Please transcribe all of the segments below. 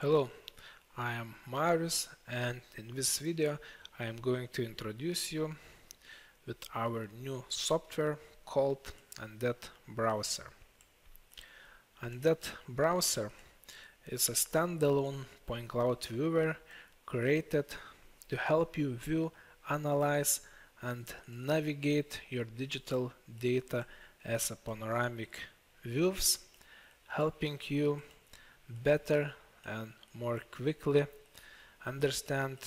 Hello, I am Marius and in this video I am going to introduce you with our new software called Undet Browser. Undet Browser is a standalone point cloud viewer created to help you view, analyze and navigate your digital data as a panoramic views, helping you better and more quickly understand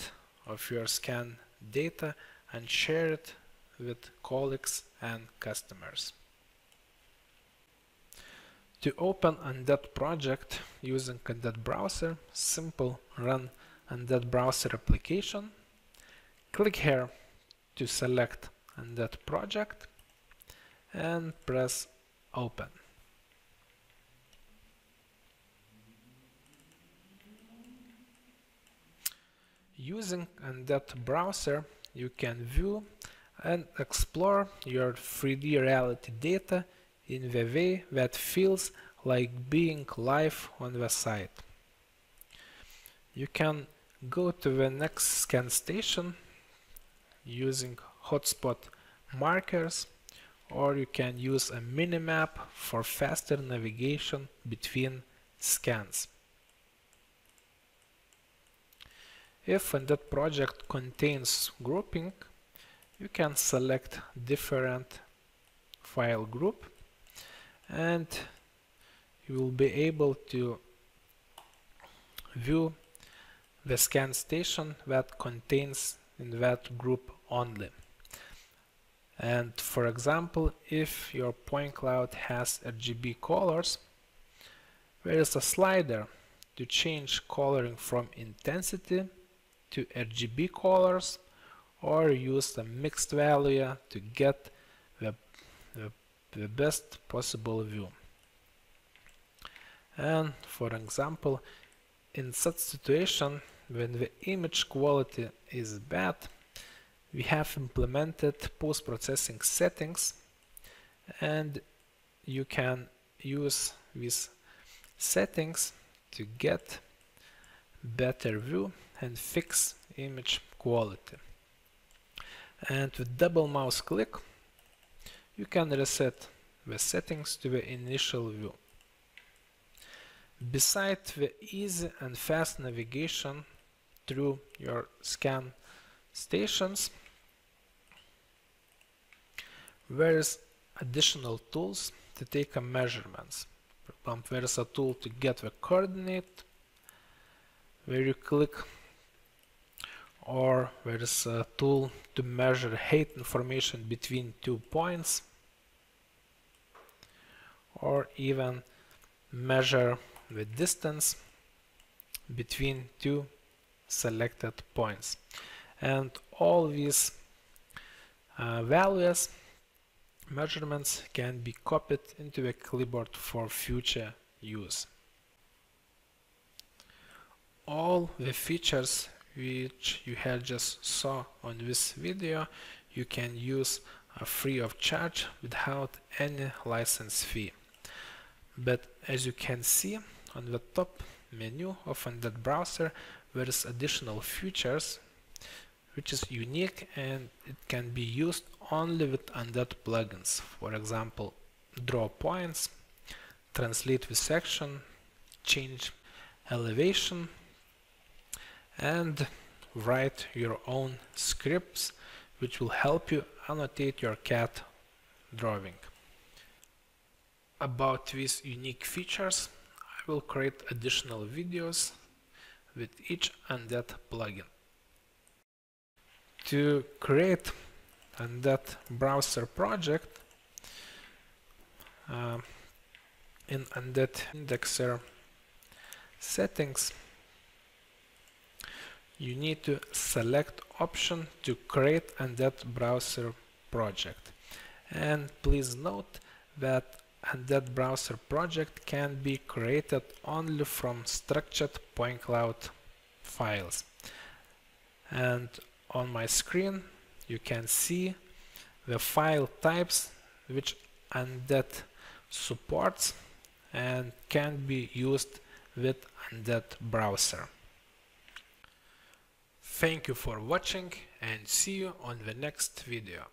of your scan data and share it with colleagues and customers. To open Undet project using Undet browser, simple run Undet browser application. Click here to select Undet project and press open. Using Undet browser, you can view and explore your 3D reality data in the way that feels like being live on the site. You can go to the next scan station using hotspot markers or you can use a minimap for faster navigation between scans. If in that project contains grouping, you can select different file group and you will be able to view the scan station that contains in that group only. And for example, if your point cloud has RGB colors, there is a slider to change coloring from intensity to RGB colors or use the mixed value to get the, the, the best possible view. And for example, in such situation, when the image quality is bad, we have implemented post-processing settings and you can use these settings to get better view and fix image quality. And with double mouse click, you can reset the settings to the initial view. Besides the easy and fast navigation through your scan stations, there is additional tools to take a measurements. There is a tool to get the coordinate, where you click or there is a tool to measure height information between two points or even measure the distance between two selected points. And all these uh, values measurements can be copied into a clipboard for future use. All the features which you had just saw on this video you can use free of charge without any license fee. But as you can see on the top menu of Undet browser there is additional features which is unique and it can be used only with Undet plugins. For example draw points translate the section change elevation and write your own scripts which will help you annotate your CAD drawing. About these unique features, I will create additional videos with each Undet plugin. To create Undet browser project, uh, in Undet Indexer settings, you need to select option to create an Undet browser project. And please note Undet Undet browser project can be created only from structured point cloud files. And on my screen you can see the file types which Undet supports and can be used with that browser. Thank you for watching and see you on the next video.